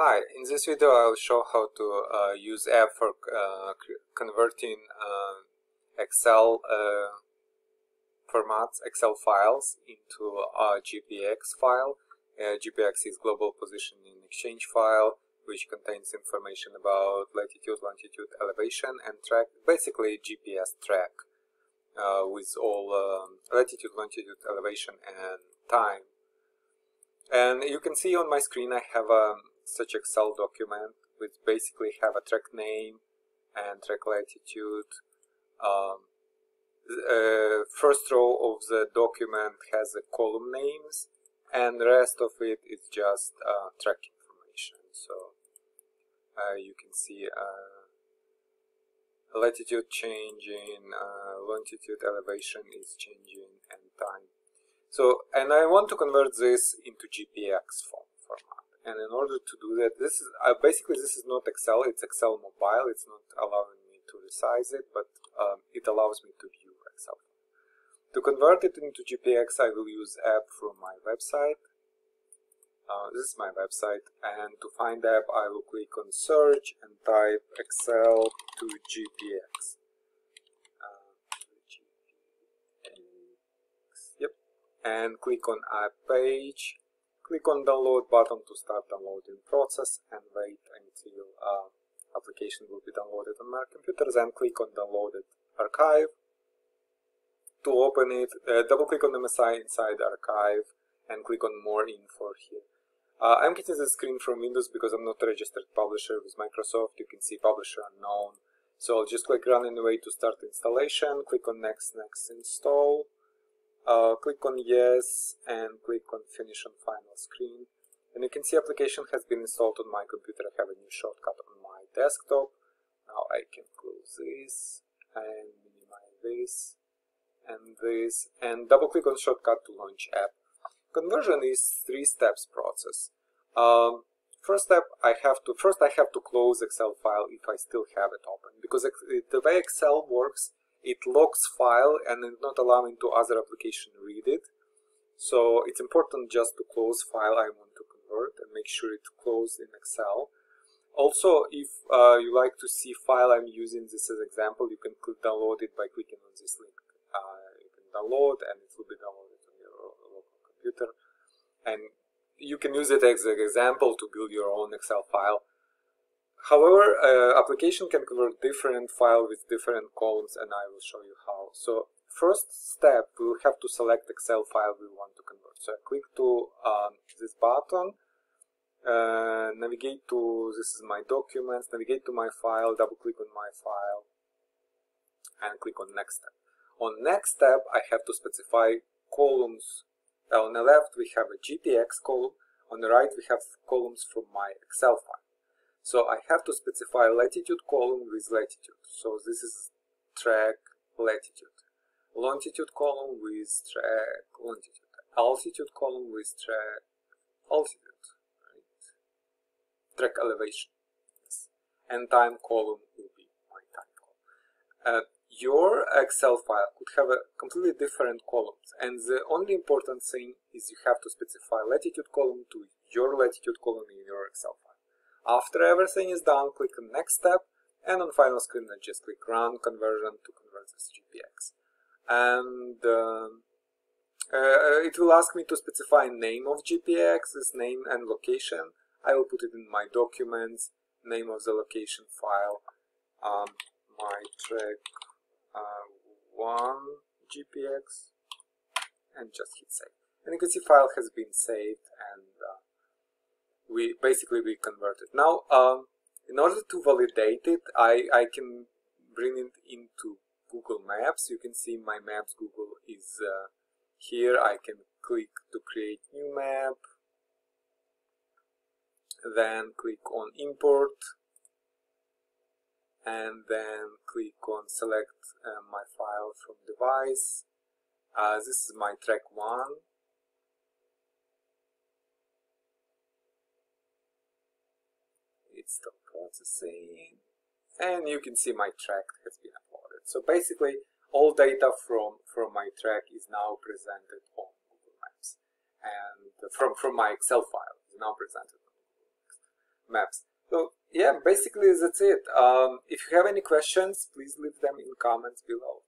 Hi, in this video I'll show how to uh, use app for uh, converting uh, Excel uh, formats, Excel files into a GPX file. Uh, GPX is Global Positioning Exchange file which contains information about latitude, longitude, elevation and track, basically GPS track uh, with all um, latitude, longitude, elevation and time. And you can see on my screen I have a such Excel document which basically have a track name and track latitude. Um, uh, first row of the document has the column names and the rest of it is just uh, track information. So uh, you can see uh, latitude changing, uh, longitude elevation is changing and time. So, and I want to convert this into GPX form and in order to do that this is uh, basically this is not Excel it's Excel mobile it's not allowing me to resize it but um, it allows me to view Excel. To convert it into GPX I will use app from my website. Uh, this is my website and to find app I will click on search and type Excel to GPX uh, yep. And click on app page Click on download button to start downloading process and wait until uh, application will be downloaded on my computer. Then click on downloaded archive. To open it, uh, double click on the MSI inside archive and click on more info here. Uh, I'm getting the screen from Windows because I'm not a registered publisher with Microsoft. You can see publisher unknown. So I'll just click run anyway to start installation. Click on next, next install. Uh, click on yes and click on finish on final screen and you can see application has been installed on my computer. I have a new shortcut on my desktop. Now I can close this and minimize this and this and double click on shortcut to launch app. Conversion is three steps process. Um, first step I have to first I have to close Excel file if I still have it open because the way Excel works it locks file and it's not allowing to other application read it. So it's important just to close file I want to convert and make sure it's closed in Excel. Also, if uh, you like to see file I'm using this as example, you can download it by clicking on this link. Uh, you can download and it will be downloaded on your local computer. And you can use it as an example to build your own Excel file However, uh, application can convert different file with different columns and I will show you how. So first step, we will have to select Excel file we want to convert. So I click to um, this button, uh, navigate to, this is my documents, navigate to my file, double click on my file and click on next step. On next step, I have to specify columns. On the left, we have a GPX column. On the right, we have columns from my Excel file. So I have to specify latitude column with latitude. So this is track latitude. Longitude column with track longitude. Altitude column with track altitude. Right? Track elevation. Yes. And time column will be my time column. Uh, your Excel file could have a completely different columns and the only important thing is you have to specify latitude column to your latitude column in your Excel file. After everything is done, click on next step and on final screen I just click run conversion to convert this GPX. And um, uh, it will ask me to specify name of GPX, this name and location. I will put it in my documents, name of the location file, um, my track uh, 1 GPX, and just hit save. And you can see file has been saved and uh, we basically we convert it. Now, um, in order to validate it, I, I can bring it into Google Maps. You can see my Maps Google is uh, here. I can click to create new map, then click on import, and then click on select uh, my file from device. Uh, this is my track 1 it's still processing and you can see my track has been uploaded so basically all data from from my track is now presented on Google Maps and from from my Excel file is now presented on Google Maps. So yeah, basically that's it. Um, if you have any questions, please leave them in comments below.